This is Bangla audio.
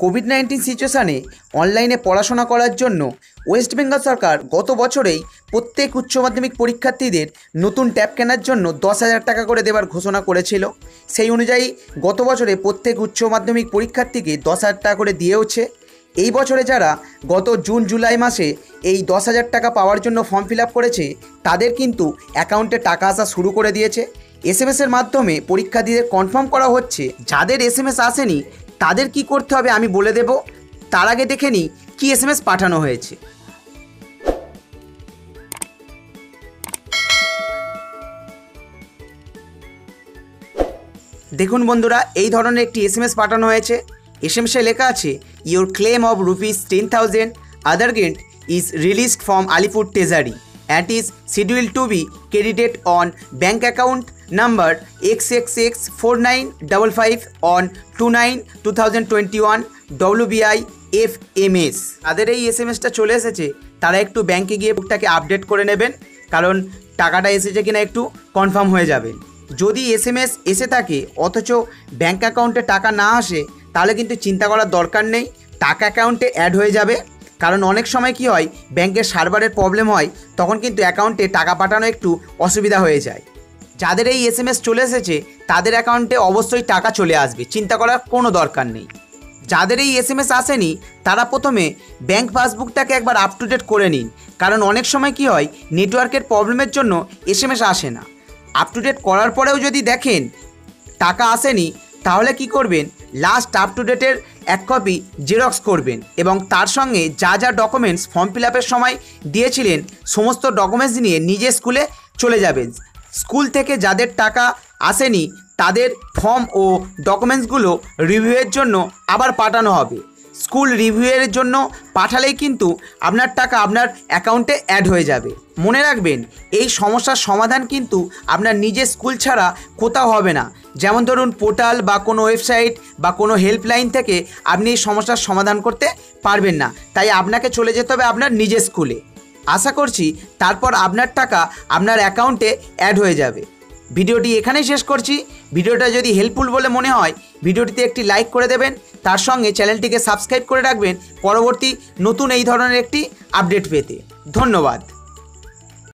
কোভিড নাইন্টিন সিচুয়েশানে অনলাইনে পড়াশোনা করার জন্য ওয়েস্ট বেঙ্গল সরকার গত বছরেই প্রত্যেক উচ্চ মাধ্যমিক পরীক্ষার্থীদের নতুন ট্যাব কেনার জন্য দশ হাজার টাকা করে দেবার ঘোষণা করেছিল। সেই অনুযায়ী গত বছরে প্রত্যেক উচ্চ মাধ্যমিক পরীক্ষার্থীকে দশ হাজার টাকা করে দিয়েওছে। এই বছরে যারা গত জুন জুলাই মাসে এই দশ হাজার টাকা পাওয়ার জন্য ফর্ম ফিল করেছে, তাদের কিন্তু অ্যাকাউন্টে টাকা আসা শুরু করে দিয়েছে। এস এম এসের মাধ্যমে পরীক্ষার্থীদের কনফার্ম করা হচ্ছে, যাদের এস এম এস আসেনি, তাদের কি করতে হবে আমি বলে দেব। তার আগে দেখে নিই কী এস এম এস পাঠানো হয়েছে। দেখুন বন্ধুরা, এই ধরনের একটি এস এম এস পাঠানো হয়েছে। এস এম এসে লেখা আছে your claim of rupees ten thousand other gent is released from Alipore treasury and is schedule to be credited on bank account number X X X four nine double five on two nine two thousand twenty one WBI F M S তাদের এই এস এম এসটা চলে এসেছে। তারা একটু ব্যাংকে গিয়ে বুকটাকে আপডেট করে নেবেন। কারণ টাকাটা এসেছে কিনা একটু কনফার্ম হয়ে যাবে। যদি এস এম এস এসে থাকে, অথচ ব্যাঙ্ক অ্যাকাউন্টে টাকা না আসে, তাহলে কিন্তু চিন্তা করার দরকার নেই। টাকা অ্যাকাউন্টে অ্যাড হয়ে যাবে। কারণ অনেক সময় কি হয়, ব্যাংকের সার্ভারের প্রবলেম হয়, তখন কিন্তু অ্যাকাউন্টে টাকা পাঠানো একটু অসুবিধা হয়ে যায়। যাদের এই এস চলে এসেছে, তাদের অ্যাকাউন্টে অবশ্যই টাকা চলে আসবে, চিন্তা করার কোনো দরকার নেই। যাদের এই এস আসেনি, তারা প্রথমে ব্যাংক পাসবুকটাকে একবার আপ টু ডেট করে নিন। কারণ অনেক সময় কি হয়, নেটওয়ার্কের প্রবলেমের জন্য এস আসে না। আপ টু ডেট করার পরেও যদি দেখেন, টাকা আসেনি তাহলে কি করবেন? লাস্ট আপ টু ডেটের এক কপি জেরক্স করবেন এবং তার সঙ্গে যা যা ডকুমেন্টস ফর্ম ফিল সময় দিয়েছিলেন, সমস্ত ডকুমেন্টস নিয়ে নিজে স্কুলে চলে যাবেন। স্কুল থেকে যাদের টাকা আসেনি, তাদের ফর্ম ও ডকুমেন্টসগুলো রিভিউয়ের জন্য আবার পাঠানো হবে। স্কুল রিভিউয়ের জন্য পাঠালেই কিন্তু আপনার টাকা আপনার অ্যাকাউন্টে অ্যাড হয়ে যাবে। মনে রাখবেন, এই সমস্যার সমাধান কিন্তু আপনার নিজের স্কুল ছাড়া কোথাও হবে না। যেমন ধরুন, পোর্টাল বা কোনো ওয়েবসাইট বা কোনো হেল্পলাইন থেকে আপনি এই সমস্যার সমাধান করতে পারবেন না। তাই আপনাকে চলে যেতে হবে আপনার নিজের স্কুলে। আশা করছি তারপর আপনার টাকা আপনার অ্যাকাউন্টে অ্যাড হয়ে যাবে। ভিডিওটি এখানেই শেষ করছি। ভিডিওটা যদি হেল্পফুল বলে মনে হয়, ভিডিওটিতে একটি লাইক করে দেবেন, তার সঙ্গে চ্যানেলটিকে সাবস্ক্রাইব করে রাখবেন, পরবর্তী নতুন এই ধরনের একটি আপডেট পেতে। ধন্যবাদ।